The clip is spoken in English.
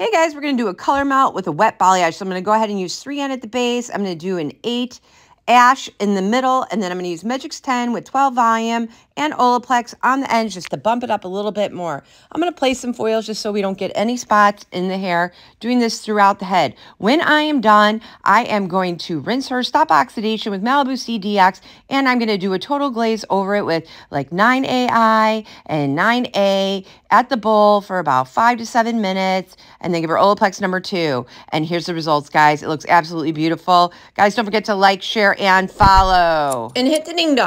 Hey guys, we're to do a color melt with a wet balayage. So I'm to go ahead and use 3N at the base. I'm to do an 8 ash in the middle, and then I'm going to use Megix 10 with 12 volume and Olaplex on the ends just to bump it up a little bit more. I'm going to place some foils just so we don't get any spots in the hair, doing this throughout the head. When I am done, I am going to rinse her, stop oxidation with Malibu CDX, and I'm going to do a total glaze over it with like 9AI and 9A at the bowl for about five to seven minutes, and then give her Olaplex number two. And here's the results, guys. It looks absolutely beautiful. Guys, don't forget to like, share, and follow. And hit the ding dong.